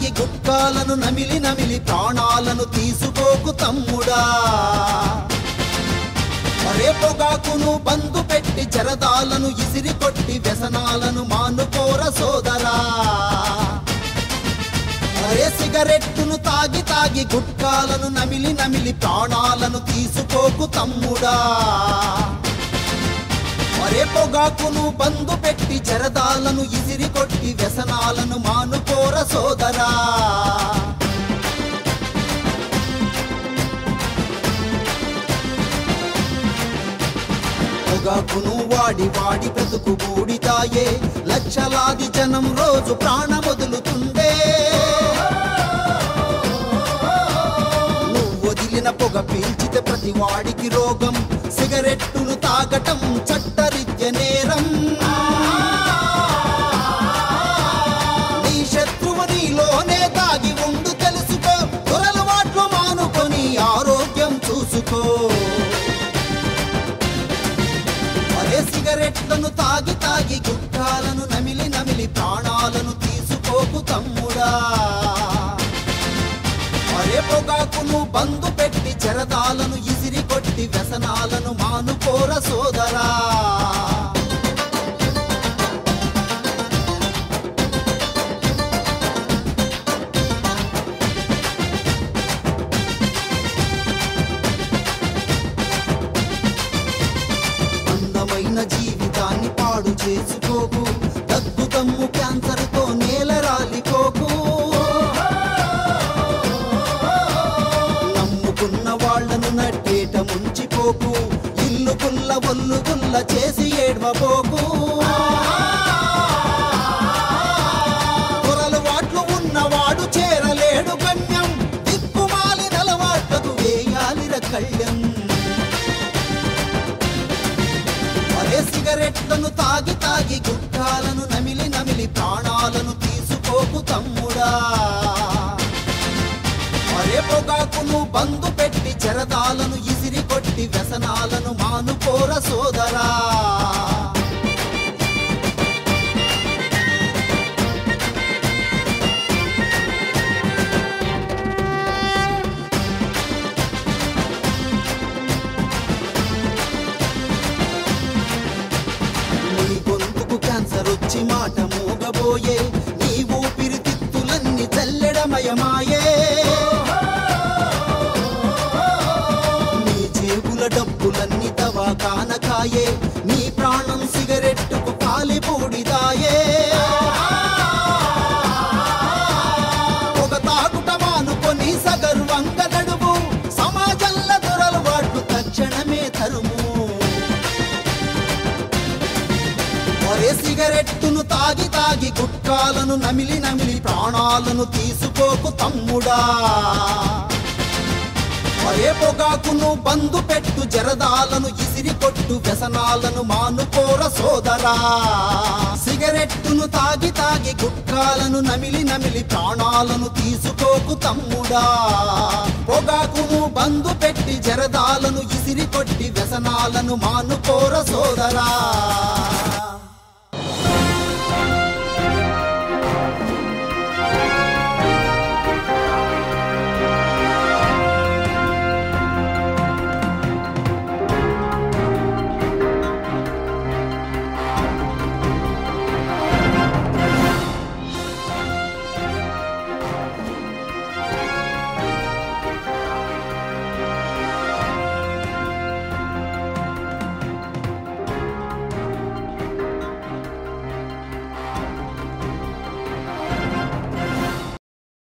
తాగి తాగి గుట్కాలను నమిలి నమిలి ప్రాణాలను తీసుకోకు తమ్ముడా. అరే పొగాకును బందు పెట్టి జరదాలను ఇసిరి కొట్టి వ్యసనాలను మానుకోర సోదరా. అరే సిగరెట్టును తాగి తాగి గుట్కాలను నమిలి నమిలి ప్రాణాలను తీసుకోకు తమ్ముడా. మరే పొగాకును బందు పెట్టి జరదాలను ఇసిరి కొట్టి వ్యసనాలను మానుకోర సోదరా. పొగాకును వాడి వాడి బ్రతుకు బూడిదాయే. లక్షలాది జనం రోజు ప్రాణమొదులుతుండే. నువ్వు వదిలిన పొగ పీల్చితే ప్రతి వాడికి రోగం. సిగరెట్టును తాగటం చట్ట. చూసుకో అరే సిగరెట్లను తాగి తాగి గుట్టాలను నమిలి నమిలి ప్రాణాలను తీసుకోకు తమ్ముడా. అరే పొగాకును బందు పెట్టి జరదాలను ఇసిరి కొట్టి వ్యసనాలను మానుకోర సోదరా. చేసుకోకు. దగ్గు తమ్ము క్యాన్సర్తో నేల రాలిపోకు. నమ్ముకున్న వాళ్ళను నట్టేట ముంచిపోకు. ఇల్లు గుల్ల ఒల్లు గుల్ల చేసి ఏడ్వబోకు. తాగి తాగి నమిలి నమిలి ప్రాణాలను తీసుకోకు తమ్ముడా. మరే పొగాకును బందు పెట్టి చెరదాలను ఇసిరి కొట్టి వ్యసనాలను మానుకోర సోదరా. దవాఖాన నీ ప్రాణం సిగరెట్టుకు కాలిపూడిదాయే ఒక తాకుట మానుకొని సగర్వంగా నడుము. సమాజంలో దొరలు వాట్లు తక్షణమే తరుము. ఒరే సిగరెట్టును తాగి తాగి గుట్కాలను నమిలి నమిలి ప్రాణాలను తీసుకోకు తమ్ముడా. పొగాకును బందు పెట్టు జరదాలను ఇసిరి కొట్టు వ్యసనాలను మానుకోర సోదరా. సిగరెట్టును తాగి తాగి గుట్కాలను నమిలి నమిలి ప్రాణాలను తీసుకోకు తమ్ముడా. పొగాకును బందు పెట్టి జరదాలను ఇసిరి కొట్టి వ్యసనాలను మానుకోర సోదరా.